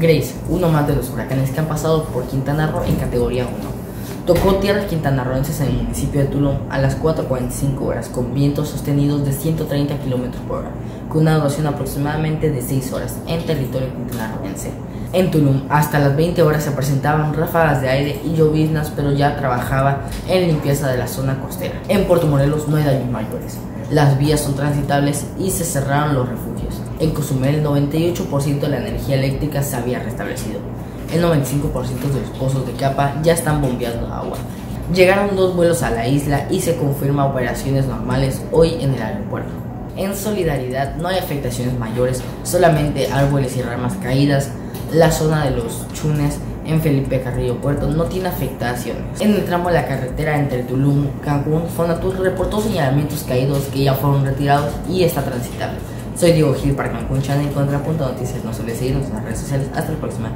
Grace, uno más de los huracanes que han pasado por Quintana Roo en categoría 1. Tocó tierras quintanarroenses en el municipio de Tulum a las 4.45 horas con vientos sostenidos de 130 km por hora, con una duración aproximadamente de 6 horas en territorio quintanarroense. En Tulum, hasta las 20 horas se presentaban ráfagas de aire y lloviznas, pero ya trabajaba en limpieza de la zona costera. En Puerto Morelos no hay daños mayores. Las vías son transitables y se cerraron los refugios. En Cozumel, el 98% de la energía eléctrica se había restablecido. El 95% de los pozos de capa ya están bombeando agua. Llegaron dos vuelos a la isla y se confirma operaciones normales hoy en el aeropuerto. En solidaridad no hay afectaciones mayores, solamente árboles y ramas caídas, la zona de los chunes en Felipe Carrillo Puerto no tiene afectaciones. En el tramo de la carretera entre Tulum Cancún, Fonatur reportó señalamientos caídos que ya fueron retirados y está transitable. Soy Diego Gil para Cancún Channel Contrapunto Noticias. No olviden seguirnos en las redes sociales. Hasta la próxima.